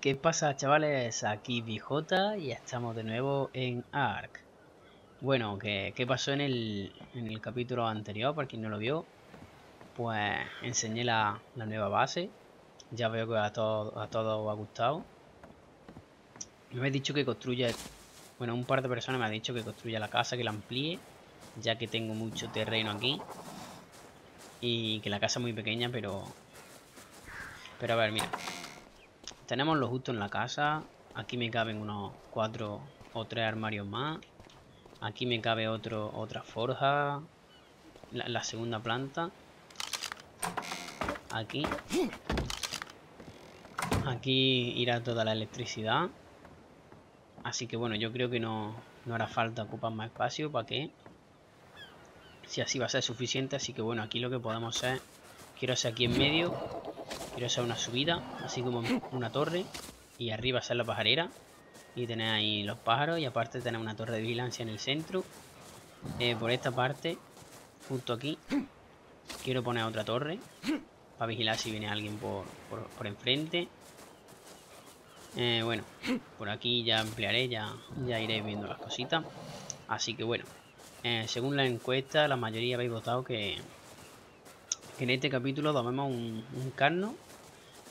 ¿qué pasa chavales? Aquí BJ y estamos de nuevo en ARK. Bueno, ¿qué, pasó en el, en el, capítulo anterior? Para quien no lo vio Pues enseñé la, nueva base. Ya veo que a todos a todo os ha gustado. Me habéis dicho que construya Bueno, un par de personas me han dicho que construya la casa, que la amplíe Ya que tengo mucho terreno aquí. Y que la casa es muy pequeña, pero... Pero a ver, mira tenemos lo justo en la casa. Aquí me caben unos cuatro o tres armarios más. Aquí me cabe otro, otra forja. La, segunda planta. Aquí. Aquí irá toda la electricidad. Así que bueno, yo creo que no, no hará falta ocupar más espacio. ¿Para qué? Si así va a ser suficiente. Así que bueno, aquí lo que podemos hacer... Quiero hacer aquí en medio Quiero hacer una subida, así como una torre. Y arriba hacer la pajarera. Y tener ahí los pájaros. Y aparte tener una torre de vigilancia en el centro. Eh, por esta parte, justo aquí, quiero poner otra torre. Para vigilar si viene alguien por, por, enfrente. Eh, bueno, por aquí ya ampliaré, ya, ya iré viendo las cositas. Así que bueno, eh, según la encuesta, la mayoría habéis votado que, en este capítulo tomemos un carno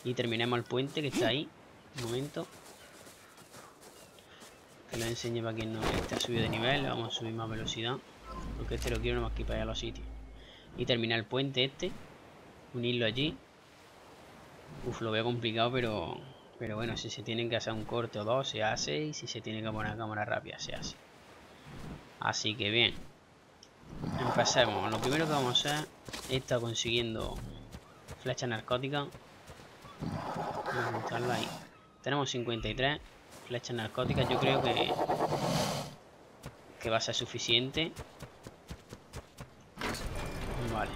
y terminemos el puente que está ahí. Un momento. Que lo enseñe para quien no esté subido de nivel. Vamos a subir más velocidad. Porque este lo quiero nomás que para allá a los sitios. Y terminar el puente este. Unirlo allí. Uf, lo veo complicado, pero... Pero bueno, si se tienen que hacer un corte o dos, se hace. Y si se tiene que poner cámara rápida, se hace. Así que bien. Empecemos. Lo primero que vamos a hacer está consiguiendo flecha narcótica. Vamos a ahí. Tenemos 53 flechas narcóticas. Yo creo que que va a ser suficiente. Vale.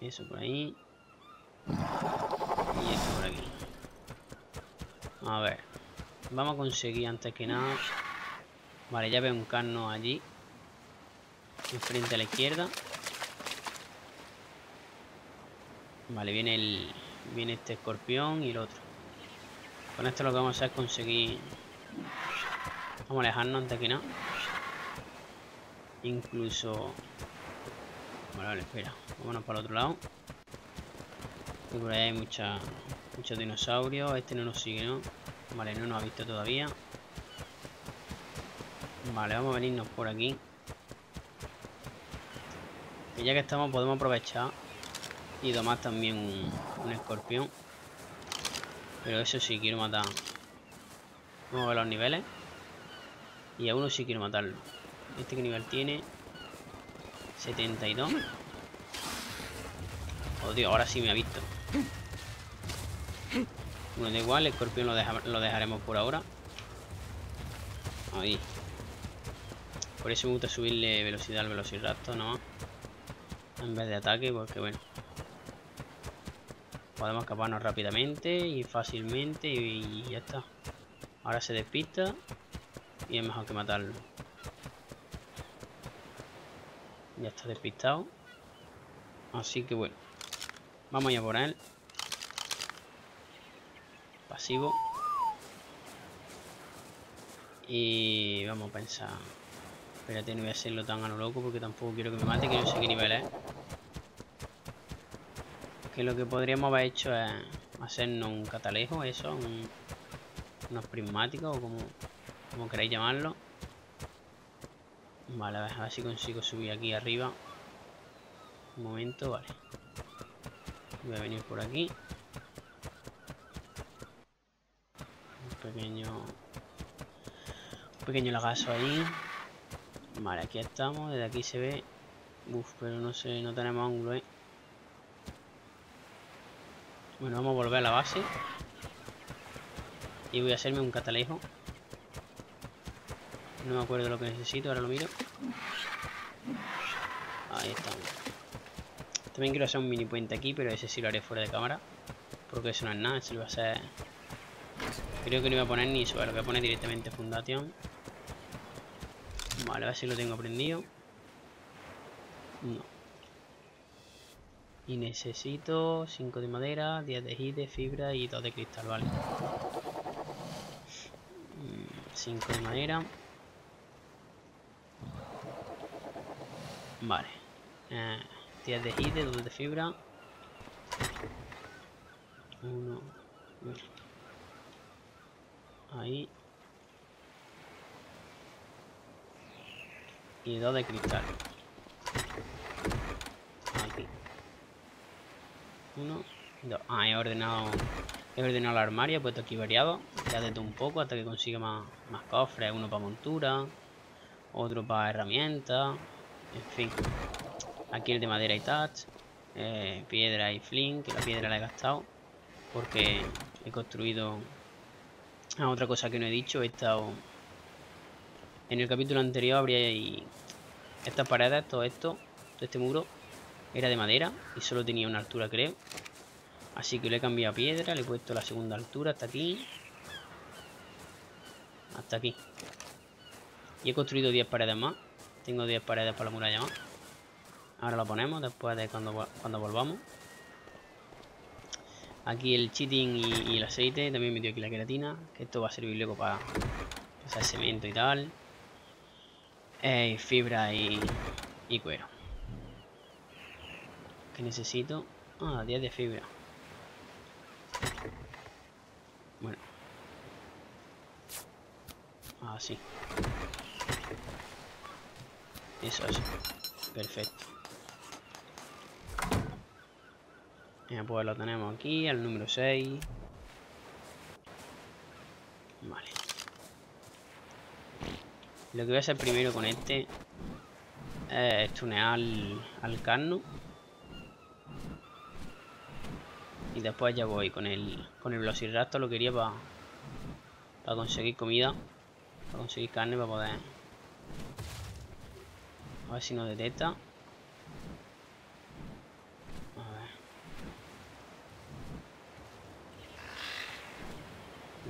Eso por ahí. Y esto por aquí. A ver. Vamos a conseguir antes que nada. Vale, ya veo un carno allí frente a la izquierda. Vale, viene el. Viene este escorpión y el otro. Con esto lo que vamos a hacer es conseguir. Vamos a alejarnos antes que nada. Incluso. Vale, vale, espera. Vámonos para el otro lado. Y por ahí hay mucha, muchos dinosaurios. Este no nos sigue, ¿no? Vale, no nos ha visto todavía. Vale, vamos a venirnos por aquí. Y ya que estamos podemos aprovechar y tomar también un, escorpión. Pero eso sí quiero matar. Vamos a ver los niveles. Y a uno sí quiero matarlo. Este que nivel tiene 72. Oh, Dios, ahora sí me ha visto. Bueno, da igual, el escorpión lo, lo dejaremos por ahora. Ahí. Por eso me gusta subirle velocidad al velociraptor nomás en vez de ataque porque bueno podemos escaparnos rápidamente y fácilmente y, ya está. Ahora se despista y es mejor que matarlo. Ya está despistado. Así que bueno vamos a por él. Pasivo. Y vamos a pensar. Espérate, no voy a hacerlo tan a lo loco porque tampoco quiero que me mate, que no sé qué nivel es. Que lo que podríamos haber hecho es hacernos un catalejo, eso, un, unos prismáticos o como, como queráis llamarlo. Vale, a ver, si consigo subir aquí arriba. Un momento, vale. Voy a venir por aquí. Un pequeño... Un pequeño lagazo ahí. Vale, aquí estamos, desde aquí se ve. Uf, pero no sé, no tenemos ángulo, eh. Bueno, vamos a volver a la base. Y voy a hacerme un catalejo. No me acuerdo lo que necesito, ahora lo miro. Ahí estamos. También quiero hacer un mini puente aquí, pero ese sí lo haré fuera de cámara. Porque eso no es nada, eso lo va a hacer... Creo que no iba a poner ni suelo, lo voy a poner directamente fundación. Vale, a ver si lo tengo aprendido. No. Y necesito 5 de madera, 10 de hide, fibra y 2 de cristal, vale. 5 mm, de madera. Vale. Eh, 10 de hide, 2 de fibra. 1. Ahí. Y 2 de cristal. Uno, dos. Ah, he ordenado. He ordenado el armario, he puesto aquí variado. Ya de un poco hasta que consiga más, más cofres. Uno para montura. Otro para herramientas. En fin. Aquí el de madera y touch. Eh, piedra y flint, que la piedra la he gastado. Porque he construido. Ah, otra cosa que no he dicho, he estado. En el capítulo anterior habría estas paredes, todo esto, todo este muro era de madera y solo tenía una altura, creo. Así que le he cambiado a piedra, le he puesto la segunda altura hasta aquí. Hasta aquí. Y he construido 10 paredes más. Tengo 10 paredes para la muralla más. Ahora lo ponemos después de cuando, cuando volvamos. Aquí el cheating y, el aceite. También metido aquí la queratina. Que esto va a servir luego para hacer cemento y tal. Eh, fibra y, y cuero que necesito. Ah, 10 de fibra. Bueno. Así. Eso, eso. Perfecto. pues lo tenemos aquí, al número 6. Vale. Lo que voy a hacer primero con este es tunear al, al carno. Y después ya voy con el, con el velociraptor. Lo quería para para conseguir comida. Para conseguir carne para poder... A ver si nos detecta. A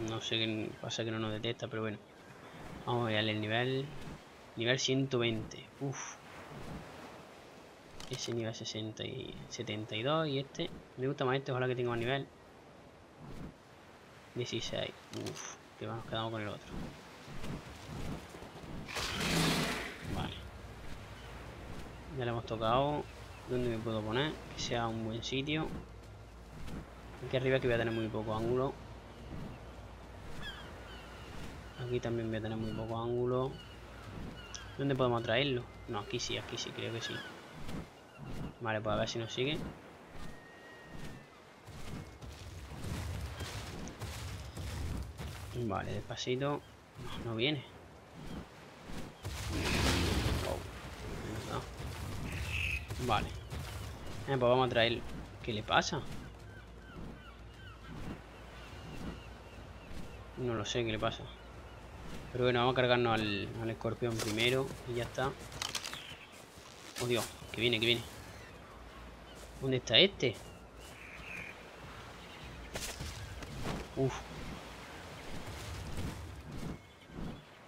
ver. No sé qué pasa que no nos detecta, pero bueno. Vamos a ver el nivel. Nivel 120. Uf. Ese nivel 60 y 72 y este. Me gusta más este, ojalá que tenga más nivel. 16. Uf, que nos quedamos con el otro. Vale. Ya le hemos tocado. ¿Dónde me puedo poner? Que sea un buen sitio. Aquí arriba que voy a tener muy poco ángulo. Aquí también voy a tener muy poco ángulo. ¿Dónde podemos traerlo? No, aquí sí, aquí sí, creo que sí. Vale, pues a ver si nos sigue. Vale, despacito. No, viene. Vale. Eh, pues vamos a traer... ¿Qué le pasa? No lo sé qué le pasa. Pero bueno, vamos a cargarnos al, al escorpión primero y ya está. Oh Dios, que viene, que viene. ¿Dónde está este? Uf.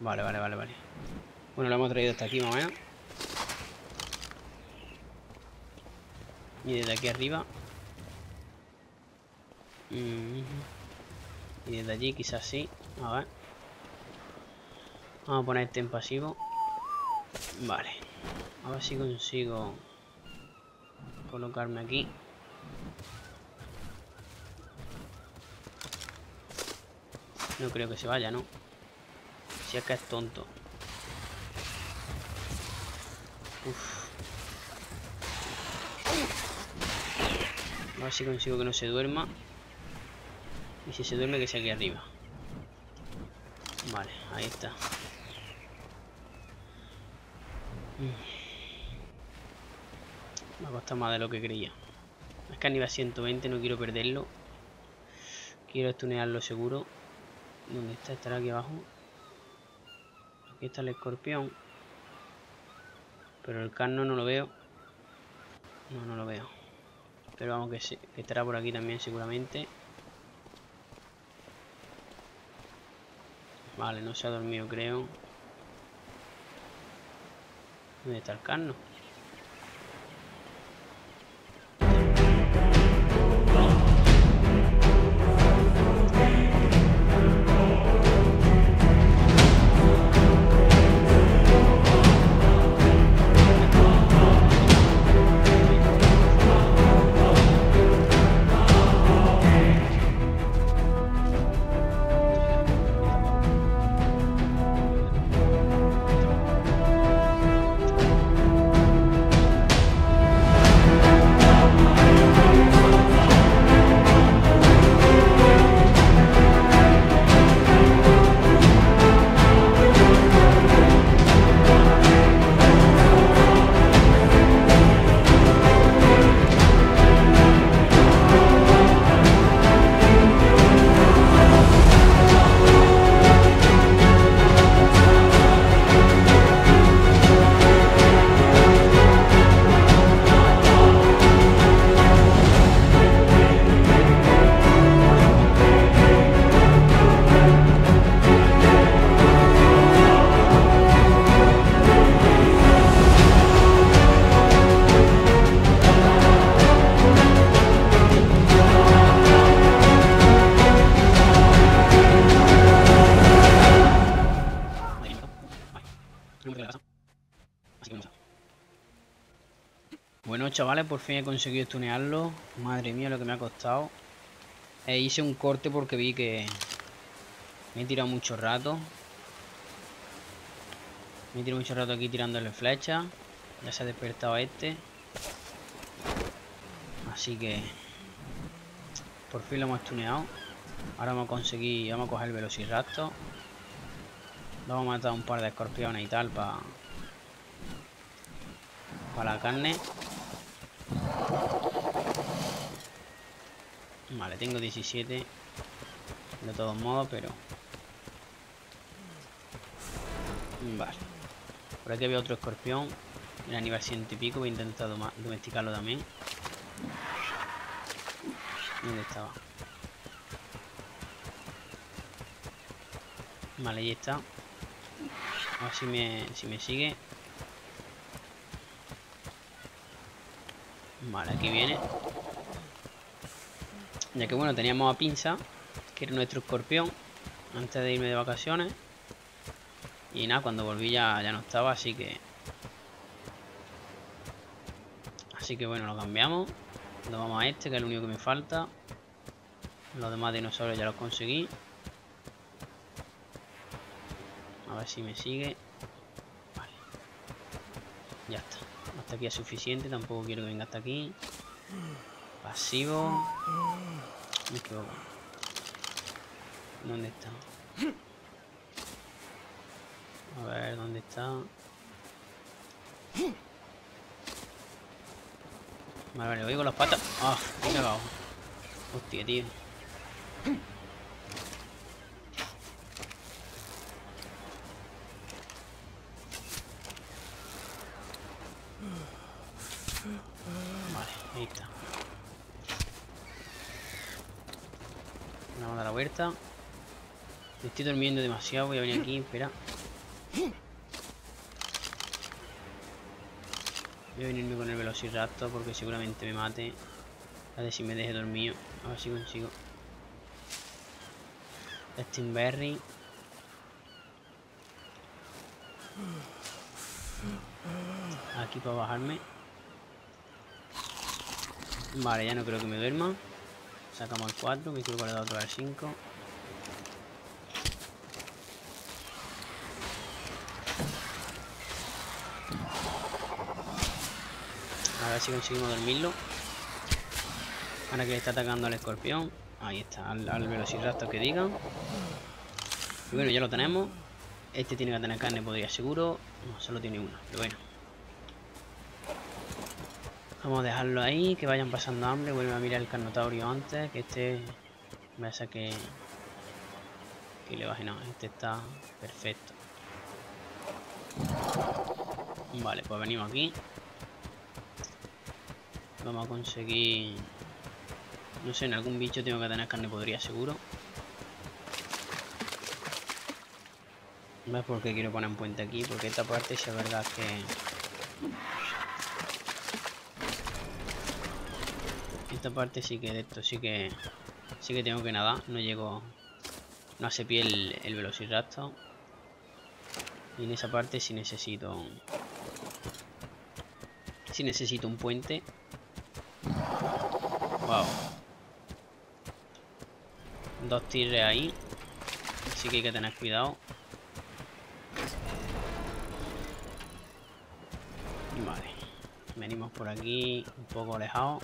Vale, vale, vale, vale. Bueno, lo hemos traído hasta aquí más o menos. Y desde aquí arriba. Mm-hmm. Y desde allí quizás sí. A ver. Vamos a poner este en pasivo. Vale. A ver si consigo colocarme aquí. No creo que se vaya, ¿no? Si es que es tonto. Uf. A ver si consigo que no se duerma. Y si se duerme que sea aquí arriba. Vale, ahí está. Me ha costado más de lo que creía. Es que a nivel 120 no quiero perderlo. Quiero estunearlo seguro. ¿Dónde está? Estará aquí abajo. Aquí está el escorpión. Pero el carno no lo veo. No, no lo veo. Pero vamos que, sí, que estará por aquí también seguramente. Vale, no se ha dormido creo. ¿Dónde está el carno? Chavales, por fin he conseguido tunearlo. Madre mía, lo que me ha costado. E hice un corte porque vi que me he tirado mucho rato. Me he tirado mucho rato aquí tirándole flecha. Ya se ha despertado este. Así que... Por fin lo hemos tuneado. Ahora vamos a conseguir... Vamos a coger el velociraptor. Vamos a matar un par de escorpiones y tal para... Para la carne. Vale, tengo 17. De todos modos, pero... Vale. Por aquí había otro escorpión. En nivel ciento y pico. Voy a intentar domesticarlo también. ¿Dónde estaba? Vale, ahí está. A ver me, si me sigue. Vale, aquí viene. Ya que bueno, teníamos a Pinza, que era nuestro escorpión, antes de irme de vacaciones. Y nada, cuando volví ya, ya no estaba, así que... Así que bueno, lo cambiamos. Lo vamos a este, que es el único que me falta. Los demás dinosaurios ya los conseguí. A ver si me sigue. Vale. Ya está. Aquí es suficiente. Tampoco quiero que venga hasta aquí. Pasivo. Me equivoco. ¿Dónde está? A ver, ¿dónde está? Vale, vale, oigo las patas. Ah, me he. Hostia, tío. Vale, ahí está. Vuelta. estoy durmiendo demasiado, voy a venir aquí, espera. Voy a venirme con el velociraptor porque seguramente me mate. A ver si me deje dormido. A ver si consigo. Stingberry. Aquí para bajarme. Vale, ya no creo que me duerma. Sacamos el 4, me que le he dado otro al 5. A ver si conseguimos dormirlo. Ahora que le está atacando al escorpión. Ahí está, al, al velociraptor que digan. Y bueno, ya lo tenemos. Este tiene que tener carne, podría seguro. No, solo tiene uno, pero bueno. Vamos a dejarlo ahí, que vayan pasando hambre. Vuelve a mirar el carnotaurio antes, que este... Me hace que... Que le baje, no, este está perfecto. Vale, pues venimos aquí. Vamos a conseguir... No sé, en algún bicho tengo que tener carne, podría seguro. No es porque quiero poner un puente aquí, porque esta parte si es verdad que... Esta parte sí que de esto sí que... Sí que tengo que nadar, no llego... No hace pie el, el velociraptor. Y en esa parte sí necesito... Sí necesito un puente. Wow. Dos tigres ahí. Así que hay que tener cuidado. Vale. Venimos por aquí, un poco alejado.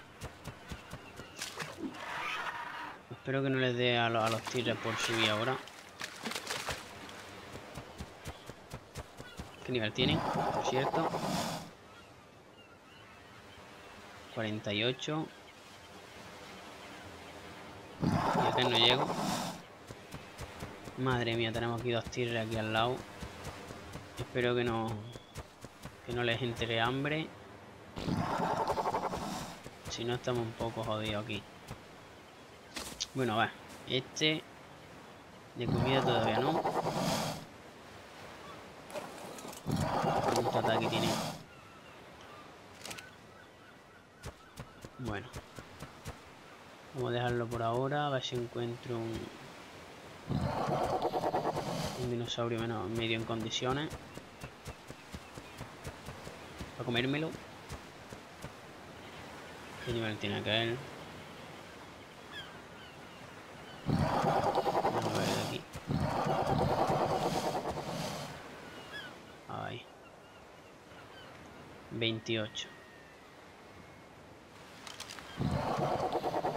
Espero que no les dé a, a los tigres por subir ahora. ¿Qué nivel tienen? Por cierto. 48. Y acá no llego. Madre mía, tenemos aquí dos tigres aquí al lado. Espero que no... Que no les entre hambre. Si no, estamos un poco jodidos aquí. Bueno, va. Este... De comida todavía no. ¿Cuánto ataque tiene? Bueno. Vamos a dejarlo por ahora. A ver si encuentro un... Un dinosaurio menos, medio en condiciones. Para comérmelo. ¿Qué nivel tiene aquel? aquí. Ahí. 28.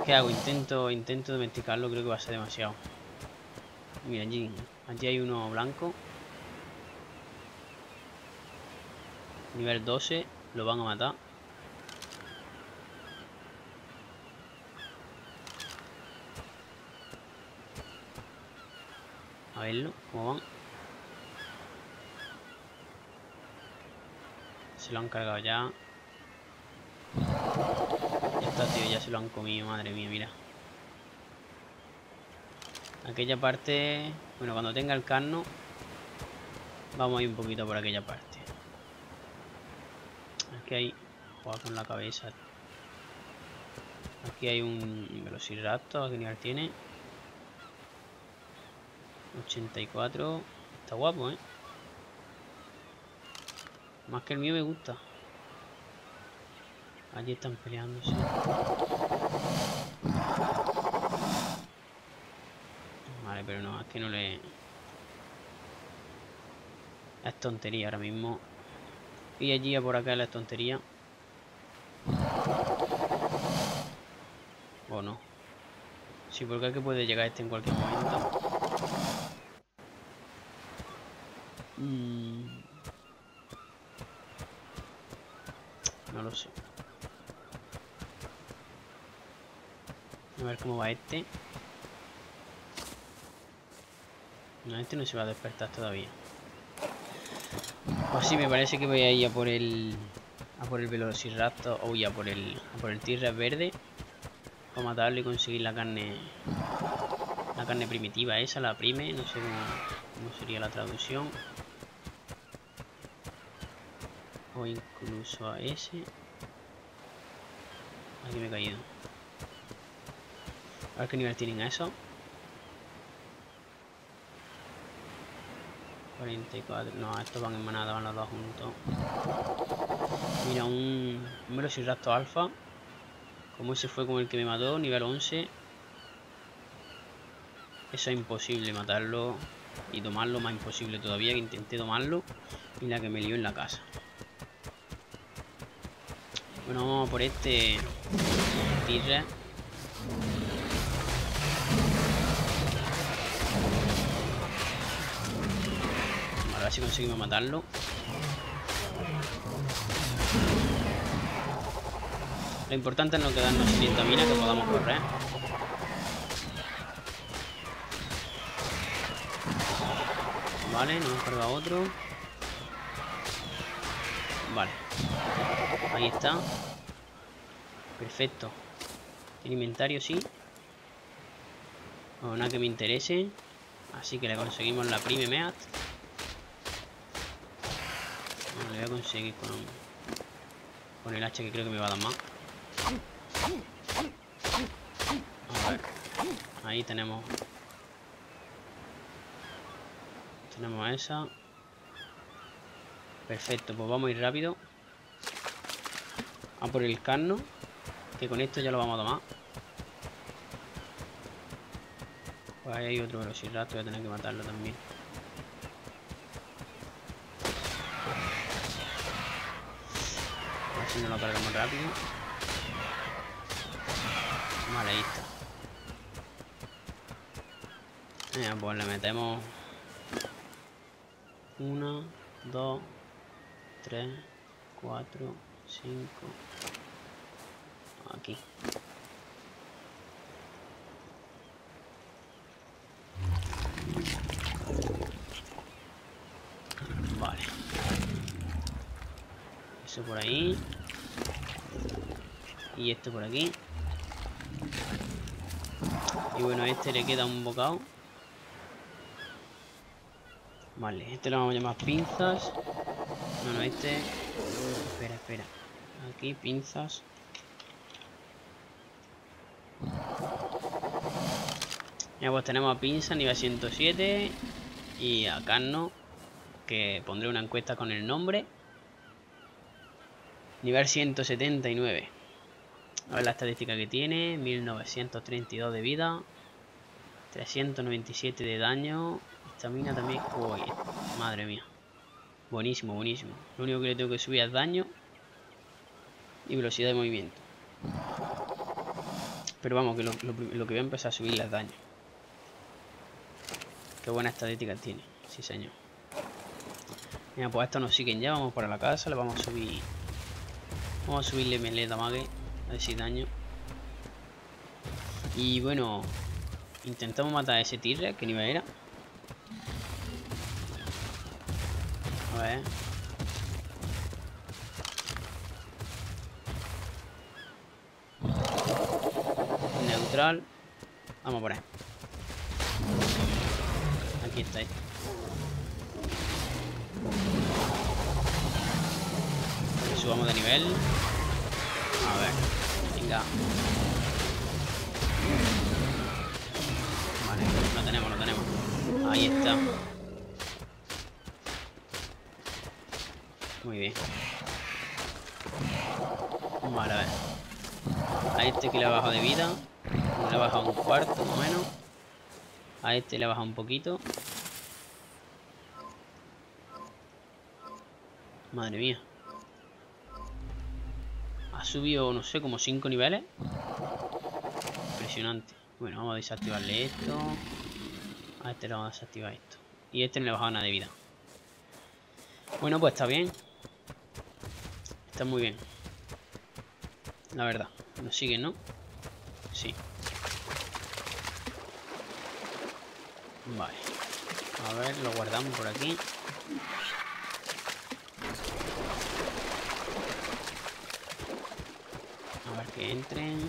¿Qué hago? Intento, intento domesticarlo, creo que va a ser demasiado. Mira, allí, allí hay uno blanco. Nivel 12, lo van a matar. A verlo, cómo van. Se lo han cargado ya. Está, tío, ya se lo han comido, madre mía, mira. Aquella parte... Bueno, cuando tenga el carno... Vamos a ir un poquito por aquella parte. Aquí hay... Juega con la cabeza. Aquí hay un Velociraptor. ¿Qué nivel tiene? 84. Está guapo, ¿eh? Más que el mío me gusta. Allí están peleándose. Vale, pero no, es que no le... Es tontería ahora mismo. Y allí a por acá la tontería. O no. Sí, porque es que puede llegar este en cualquier momento. Lo sé. A ver cómo va este. No, este no se va a despertar todavía. Pues sí, me parece que voy a ir a por el... A por el Velociraptor o ya por el... A por el T-Rex verde. Para matarlo y conseguir la carne... La carne primitiva esa, la prime. No sé cómo, sería la traducción. O incluso a ese. Aquí me he caído. A ver qué nivel tienen a eso. 44. No, estos van en manada, van los dos juntos. Mira, un, un Velociraptor alfa. Como ese fue como el que me mató, nivel 11. Eso es imposible matarlo y tomarlo, más imposible todavía que intenté tomarlo y la que me lió en la casa. Bueno, vamos por este tigre. A ver si conseguimos matarlo. Lo importante es no quedarnos sin mina que podamos correr. Vale, nos hemos cargado otro. Ahí está. Perfecto. El inventario sí. No, nada que me interese. Así que le conseguimos la prime meat. le voy a conseguir con, con el hacha que creo que me va a dar más. A ver. Ahí tenemos. Tenemos esa. Perfecto, pues vamos a ir rápido. A por el carno. Que con esto ya lo vamos a tomar. Pues ahí hay otro velociraptor, voy a tener que matarlo también. A ver si no lo cargamos rápido. Vale, ahí está. Venga, pues le metemos... Una, dos, tres, cuatro, cinco... Aquí. Vale. Eso por ahí. Y esto por aquí. Y bueno, a este le queda un bocado. Vale, este lo vamos a llamar pinzas. No, no, este... Espera, espera. Aquí, pinzas. Ya pues tenemos a Pinza, nivel 107. Y a Carno, que pondré una encuesta con el nombre. Nivel 179. A ver la estadística que tiene. 1932 de vida. 397 de daño. Estamina también. Uy, madre mía. Buenísimo, buenísimo. Lo único que le tengo que subir es daño. Y velocidad de movimiento. Pero vamos, que lo, que voy a empezar a subir es daño. Qué buena estadística tiene. Sí, señor. Mira, pues esto nos siguen ya. Vamos para la casa. Le vamos a subir... Vamos a subirle melee damage. A ver si daño. Y bueno... Intentamos matar a ese tigre. ¿Qué nivel era? A ver. Neutral. Vamos por ahí. Aquí está. Ahí. subamos de nivel. A ver. Venga. Vale, lo tenemos, lo tenemos. Ahí está. Muy bien. Vale, a ver. A este que le ha bajado de vida. Le ha bajado un cuarto, más o menos. A este le ha bajado un poquito. Madre mía. Ha subido, no sé, como 5 niveles. Impresionante. Bueno, vamos a desactivarle esto. A este le vamos a desactivar esto. Y este no le ha bajado nada de vida. Bueno, pues está bien. Está muy bien. La verdad. Nos siguen, ¿no? Sí. Vale. A ver, lo guardamos por aquí. A ver que entren.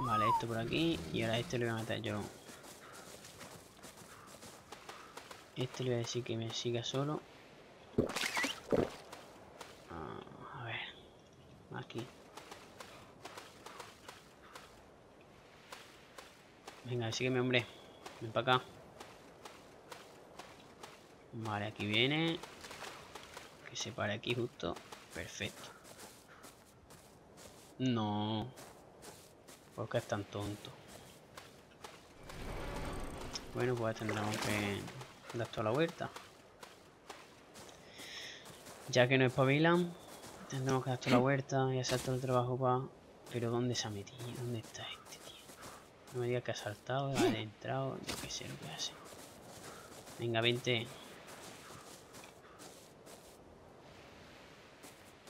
Vale, esto por aquí. Y ahora este lo voy a matar yo. Este le voy a decir que me siga solo. Ah, a ver. Aquí. Venga, sígueme, hombre. Ven para acá. Vale, aquí viene. Que se pare aquí justo. Perfecto. No. ¿Por qué es tan tonto? Bueno, pues tendremos que dar toda la vuelta. Ya que no es espabilan, tendremos que dar toda la vuelta y hacer todo el trabajo para... Pero ¿dónde se ha metido? ¿Dónde está este tío? No me diga que ha saltado, ha entrado, no que sé lo que hace. Venga, vente.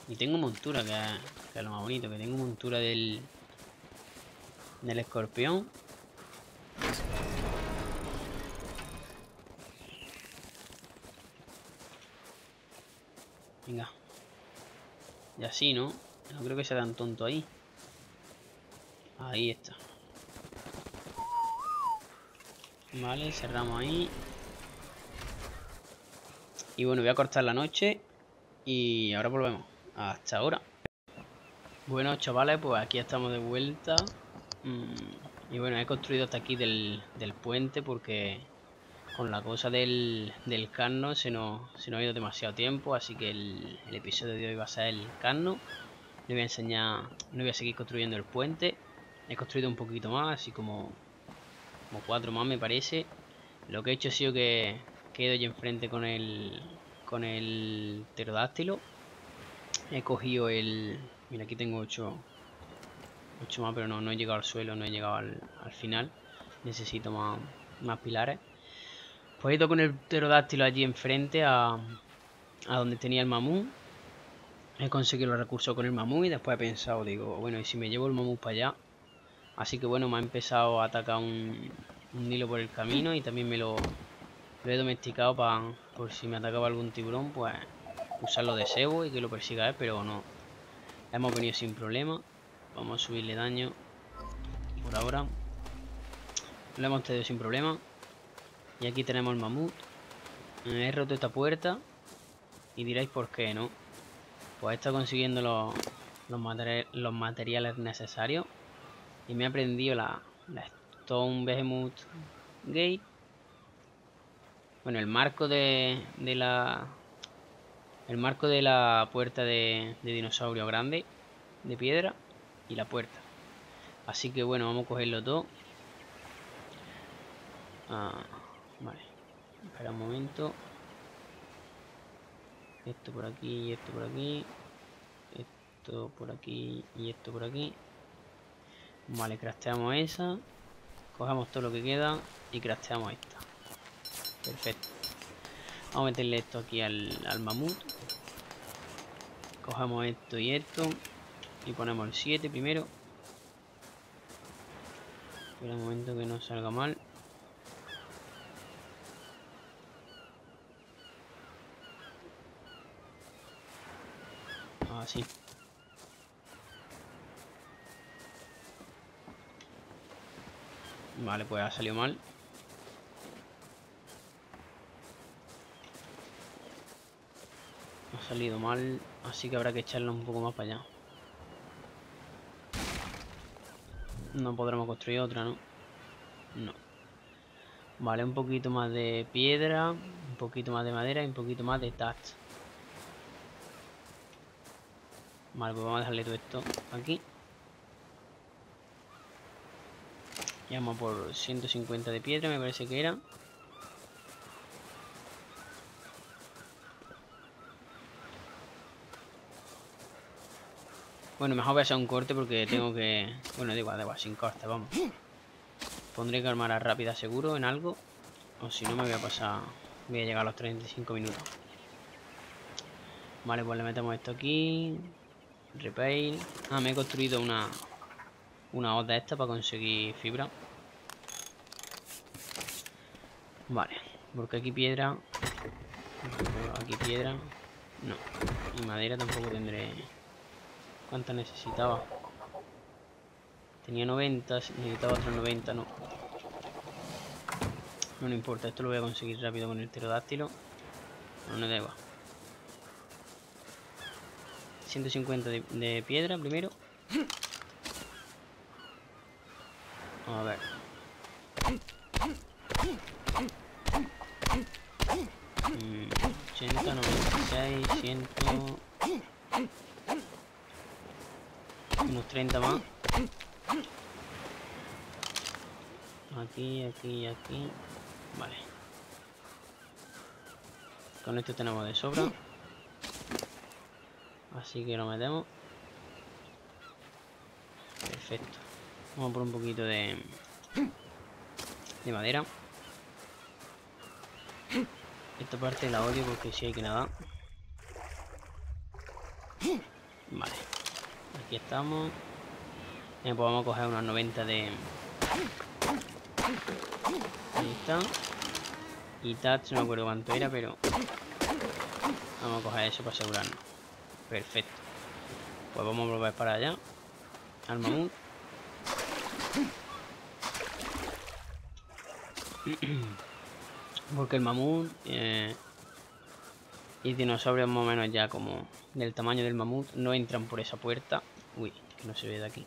Y tengo montura, que es, lo más bonito, que tengo montura del... Del escorpión. Venga. Y así, ¿no? No creo que sea tan tonto ahí. Ahí está. Vale, cerramos ahí. Y bueno, voy a cortar la noche. Y ahora volvemos. Hasta ahora. Bueno, chavales, pues aquí estamos de vuelta. Mm, y bueno, he construido hasta aquí del, del puente porque con la cosa del, del carno se nos, se nos ha ido demasiado tiempo, así que el, episodio de hoy va a ser el carno. Le voy a enseñar, no voy a seguir construyendo el puente. He construido un poquito más, así como, como cuatro más me parece. Lo que he hecho ha sido que quedo ya enfrente con el, con el pterodáctilo. He cogido el... Mira, aquí tengo ocho, ocho más, pero no, no he llegado al suelo, no he llegado al, al final. Necesito más, más pilares. Pues he ido con el pterodáctilo allí enfrente a, a donde tenía el mamú. He conseguido los recursos con el mamú y después he pensado, digo, bueno, ¿y si me llevo el mamú para allá? Así que bueno, me ha empezado a atacar un, un hilo por el camino y también me lo, he domesticado para, por si me atacaba algún tiburón, pues usarlo de cebo y que lo persiga pero no. Hemos venido sin problema. Vamos a subirle daño por ahora. Lo hemos tenido sin problema. Y aquí tenemos el mamut. He roto esta puerta. Y diréis por qué, ¿no? Pues estado consiguiendo los, los, materiales necesarios. Y me he aprendido la, Stone Behemoth Gate. Bueno, el marco de, de la... El marco de la puerta de, dinosaurio grande de piedra y la puerta. Así que bueno, vamos a cogerlo todo. Ah, vale. Espera un momento. Esto por aquí y esto por aquí. Esto por aquí y esto por aquí. Vale, crafteamos esa. Cogemos todo lo que queda y crafteamos esta. Perfecto. Vamos a meterle esto aquí al mamut. Cogemos esto y esto. Y ponemos el 7 primero. Espera un momento que no salga mal. Así. Vale, pues ha salido mal. Salido mal, así que habrá que echarlo un poco más para allá. No podremos construir otra, ¿no? No. Vale, un poquito más de piedra, un poquito más de madera y un poquito más de touch. Vale, pues vamos a dejarle todo esto aquí. Y vamos por 150 de piedra, me parece que era. Bueno, mejor voy a hacer un corte porque tengo que... Bueno, digo, da igual, sin corte, vamos. Pondré que armar rápida seguro en algo. O si no me voy a pasar... Voy a llegar a los 35 minutos. Vale, pues le metemos esto aquí. Repair. Ah, me he construido una... Una de esta para conseguir fibra. Vale. Porque aquí piedra... Aquí piedra... No. Y madera tampoco tendré... ¿Cuánta necesitaba? Tenía 90, necesitaba otros 90, no. No, no importa, esto lo voy a conseguir rápido con el pterodáctilo. No, da igual. 150 de, de piedra primero. A ver. Mm, 80, 96, 100... Unos 30 más. Aquí, aquí y aquí. Vale. Con esto tenemos de sobra. Así que lo metemos. Perfecto. Vamos por un poquito de, de madera. Esta parte la odio porque si hay que nadar. Vale. Aquí estamos. Pues vamos a coger unos 90 de... Ahí está. Y touch, no me acuerdo cuánto era, pero... Vamos a coger eso para asegurarnos. Perfecto. Pues vamos a volver para allá. Al mamut. Porque el mamut eh, y dinosaurios más o menos ya como del tamaño del mamut no entran por esa puerta. Uy, que no se ve de aquí.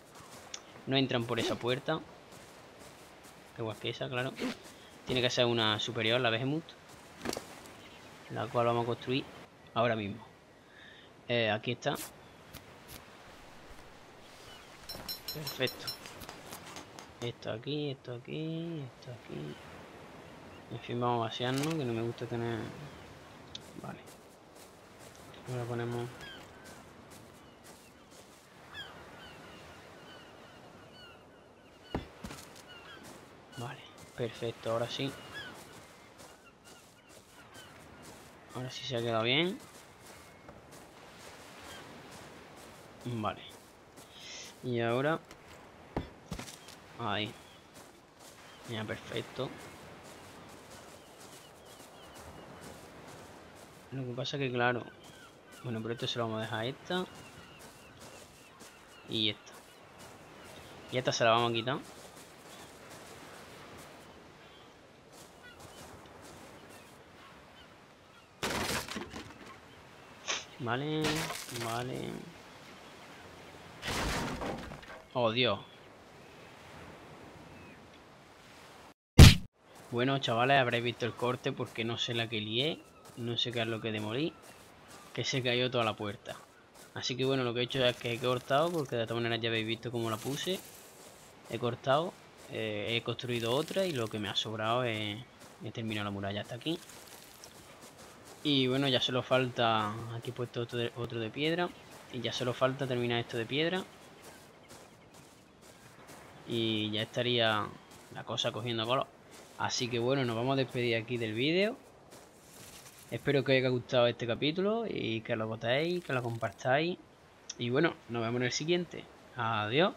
No entran por esa puerta. Igual que esa, claro. Tiene que ser una superior, la Behemoth. La cual vamos a construir ahora mismo. Eh, aquí está. Perfecto. Esto aquí, esto aquí, esto aquí. En fin, vamos a vaciarnos, que no me gusta tener... Vale. Ahora ponemos... Vale, perfecto, ahora sí. Ahora sí se ha quedado bien. Vale. Y ahora... Ahí. Ya, perfecto. Lo que pasa que claro. Bueno, pero esto se lo vamos a dejar esta. Y esta. Y esta se la vamos a quitar. Vale, vale. Oh, Dios. Bueno, chavales, habréis visto el corte porque no sé la que lié. No sé qué es lo que demolí. Que se cayó toda la puerta. Así que bueno, lo que he hecho es que he cortado, porque de todas maneras ya habéis visto cómo la puse. He cortado, eh, he construido otra y lo que me ha sobrado es... He terminado la muralla hasta aquí. Y bueno, ya solo falta... Aquí he puesto otro de, otro de piedra. Y ya solo falta terminar esto de piedra. Y ya estaría la cosa cogiendo color. Así que bueno, nos vamos a despedir aquí del vídeo. Espero que os haya gustado este capítulo y que lo votéis, que lo compartáis. Y bueno, nos vemos en el siguiente. Adiós.